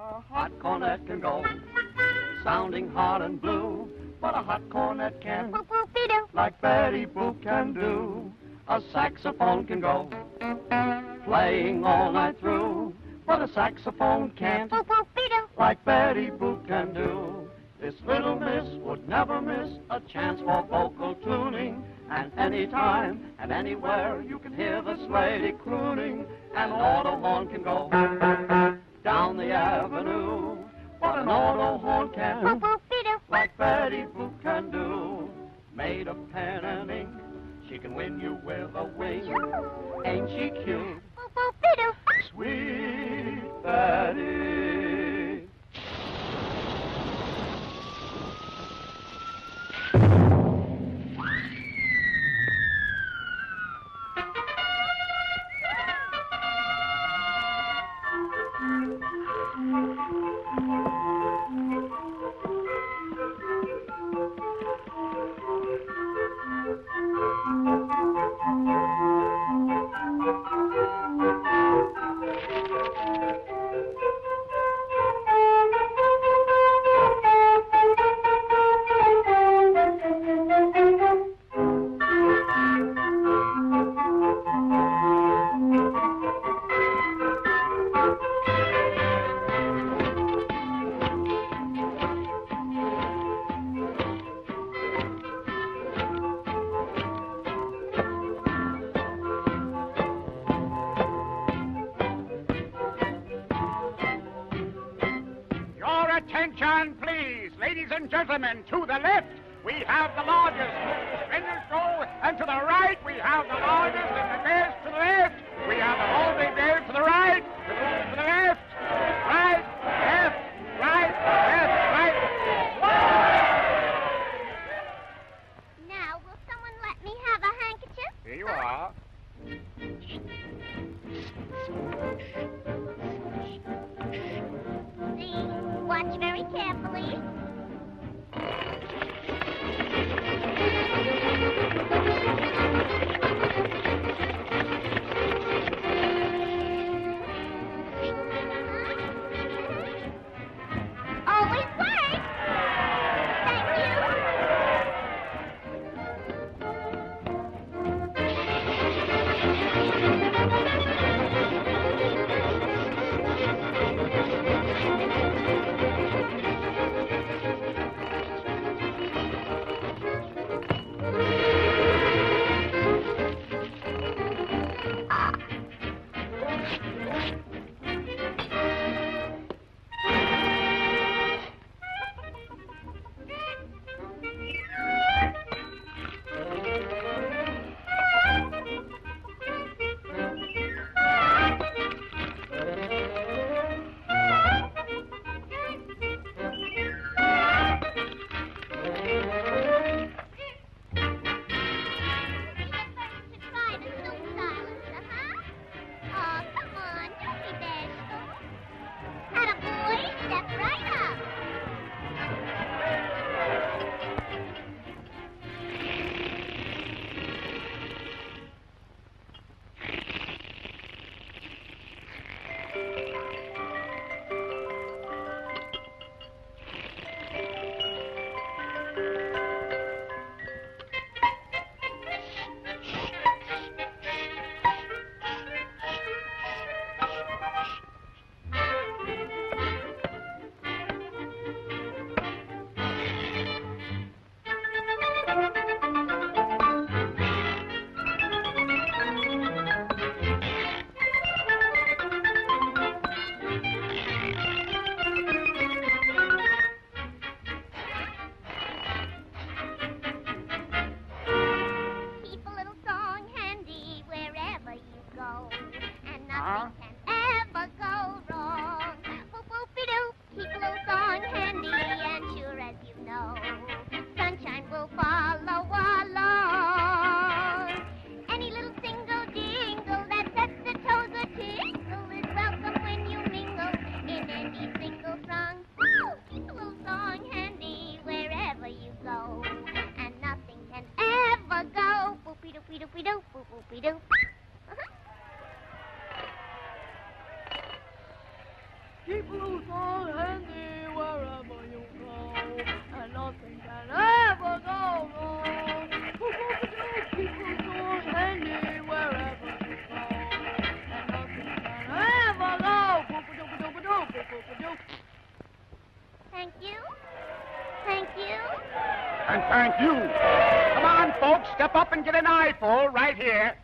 A hot cornet can go, sounding hot and blue, but a hot cornet can, like Betty Boop can do. A saxophone can go, playing all night through, but a saxophone can't, like Betty Boop can do. This little miss would never miss a chance for vocal tuning. And anytime and anywhere you can hear this lady crooning. And an auto horn can go can win you with attention, please, ladies and gentlemen. To the left, we have the largest spinner show, and to the right, we have the largest and the best. To the left, we have the big there. To the right, carefully. doop doop doop doop. And thank you. Come on, folks, step up and get an eyeful right here.